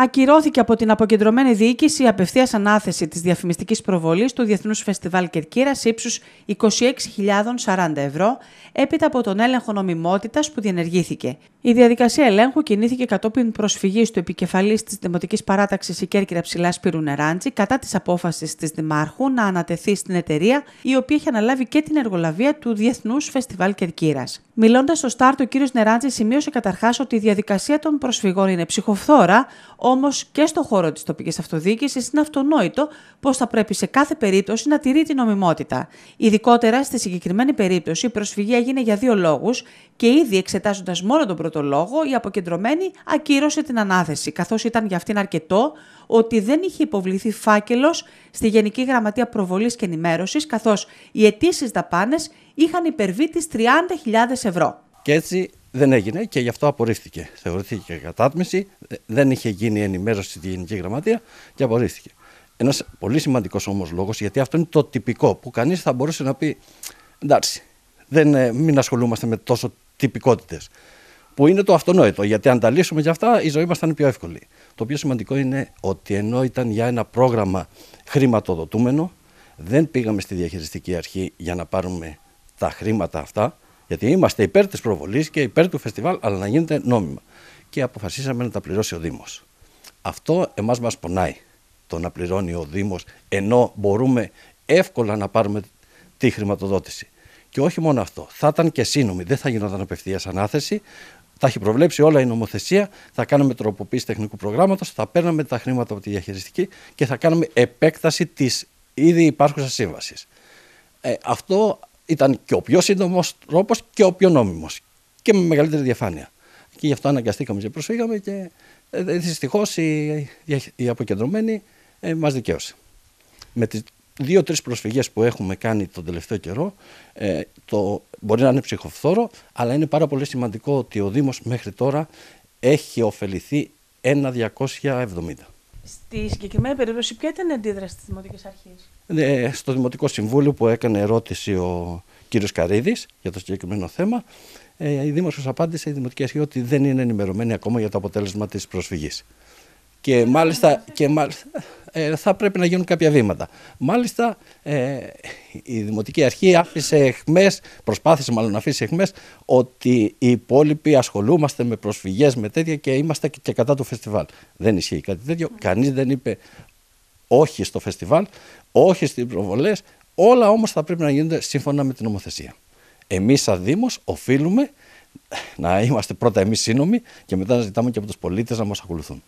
Ακυρώθηκε από την αποκεντρωμένη διοίκηση η απευθείας ανάθεση της διαφημιστικής προβολής του Διεθνούς Φεστιβάλ Κερκύρας ύψους 26.040 ευρώ, έπειτα από τον έλεγχο νομιμότητας που διενεργήθηκε. Η διαδικασία ελέγχου κινήθηκε κατόπιν προσφυγής του επικεφαλής της Δημοτικής Παράταξης η Κέρκυρα Ψηλά Σπύρου Νεράντζη κατά της απόφασης της Δημάρχου να ανατεθεί στην εταιρεία, η οποία έχει αναλάβει και την εργολαβία του Διεθνούς Φεστιβάλ Κερκύρας. Μιλώντας στο Στάρτ, ο κ. Νεράντζη σημείωσε καταρχάς ότι η διαδικασία των προσφυγών είναι ψυχοφθόρα, Όμως και στον χώρο της τοπικής αυτοδιοίκησης είναι αυτονόητο πως θα πρέπει σε κάθε περίπτωση να τηρεί την νομιμότητα. Ειδικότερα στη συγκεκριμένη περίπτωση η προσφυγή έγινε για δύο λόγους και ήδη εξετάζοντας μόνο τον πρώτο λόγο, η αποκεντρωμένη ακύρωσε την ανάθεση, καθώς ήταν για αυτήν αρκετό ότι δεν είχε υποβληθεί φάκελος στη Γενική Γραμματεία Προβολής και Ενημέρωσης, καθώς οι αιτήσεις δαπάνες είχαν υπερβεί τις 30.000 ευρώ. Και έτσι δεν έγινε και γι' αυτό απορρίφθηκε. Θεωρήθηκε κατάτμιση, δεν είχε γίνει ενημέρωση στη Γενική Γραμματεία και απορρίφθηκε. Ένας πολύ σημαντικός όμως λόγος, γιατί αυτό είναι το τυπικό που κανείς θα μπορούσε να πει εντάξει, δεν, ε, μην ασχολούμαστε με τόσο τυπικότητες. Που είναι το αυτονόητο, γιατί αν τα λύσουμε για αυτά, η ζωή μας θα είναι πιο εύκολη. Το πιο σημαντικό είναι ότι ενώ ήταν για ένα πρόγραμμα χρηματοδοτούμενο, δεν πήγαμε στη διαχειριστική αρχή για να πάρουμε τα χρήματα αυτά, γιατί είμαστε υπέρ της προβολής και υπέρ του φεστιβάλ, αλλά να γίνεται νόμιμα. Και αποφασίσαμε να τα πληρώσει ο Δήμος. Αυτό εμάς μας πονάει. Το να πληρώνει ο Δήμος, ενώ μπορούμε εύκολα να πάρουμε τη χρηματοδότηση. Και όχι μόνο αυτό. Θα ήταν και σύνομη. Δεν θα γινόταν απευθείας ανάθεση. Θα έχει προβλέψει όλα η νομοθεσία. Θα κάνουμε τροποποίηση τεχνικού προγράμματος. Θα παίρναμε τα χρήματα από τη διαχειριστική και θα κάνουμε επέκταση της ήδη υπάρχουσας σύμβασης. Ε, αυτό ήταν και ο πιο σύντομος τρόπος και ο πιο νόμιμος και με μεγαλύτερη διαφάνεια. Και γι' αυτό αναγκαστήκαμε και προσφύγαμε και ε, δυστυχώς η, η αποκεντρωμένη ε, μας δικαίωσε. Με τις δύο-τρεις προσφυγές που έχουμε κάνει τον τελευταίο καιρό, ε, το, μπορεί να είναι ψυχοφθόρο, αλλά είναι πάρα πολύ σημαντικό ότι ο Δήμος μέχρι τώρα έχει ωφεληθεί ένα 270. Στη συγκεκριμένη περίπτωση, ποια ήταν η αντίδραση της Δημοτικής Αρχής; Ε, στο Δημοτικό Συμβούλιο που έκανε ερώτηση ο κύριος Καρίδης για το συγκεκριμένο θέμα, ε, η Δήμαρχος απάντησε η Δημοτική Αρχή ότι δεν είναι ενημερωμένη ακόμα για το αποτέλεσμα της προσφυγής. Και μάλιστα, και μάλιστα ε, θα πρέπει να γίνουν κάποια βήματα. Μάλιστα, ε, η Δημοτική Αρχή άφησε εχμές, προσπάθησε μάλλον να αφήσει εχμές, ότι οι υπόλοιποι ασχολούμαστε με προσφυγές, με τέτοια και είμαστε και κατά του φεστιβάλ. Δεν ισχύει κάτι τέτοιο. Κανείς δεν είπε όχι στο φεστιβάλ, όχι στις προβολές, όλα όμως θα πρέπει να γίνονται σύμφωνα με την νομοθεσία. Εμείς σαν Δήμος οφείλουμε να είμαστε πρώτα εμείς σύνομοι και μετά να ζητάμε και από τους πολίτες να μας ακολουθούν.